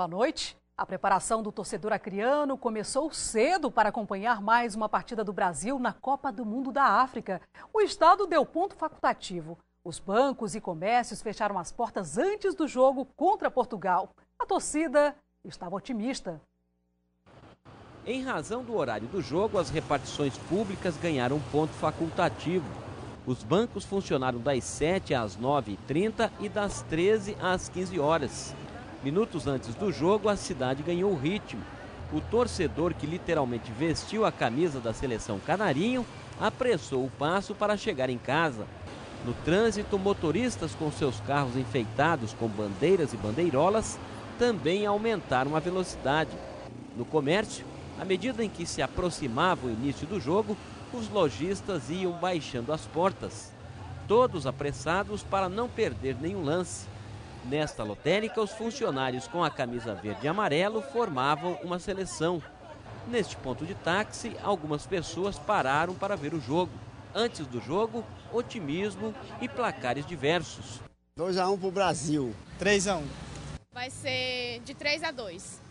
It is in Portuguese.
Boa noite. A preparação do torcedor acriano começou cedo para acompanhar mais uma partida do Brasil na Copa do Mundo da África. O estado deu ponto facultativo. Os bancos e comércios fecharam as portas antes do jogo contra Portugal. A torcida estava otimista. Em razão do horário do jogo, as repartições públicas ganharam ponto facultativo. Os bancos funcionaram das 7 às 9h30 e das 13 às 15 horas. Minutos antes do jogo, a cidade ganhou ritmo. O torcedor, que literalmente vestiu a camisa da seleção canarinho, apressou o passo para chegar em casa. No trânsito, motoristas com seus carros enfeitados com bandeiras e bandeirolas também aumentaram a velocidade. No comércio, à medida em que se aproximava o início do jogo, os lojistas iam baixando as portas, todos apressados para não perder nenhum lance. Nesta lotérica, os funcionários com a camisa verde e amarelo formavam uma seleção. Neste ponto de táxi, algumas pessoas pararam para ver o jogo. Antes do jogo, otimismo e placares diversos. 2 a 1 um para o Brasil. 3 a 1 um. Vai ser de 3 a 2.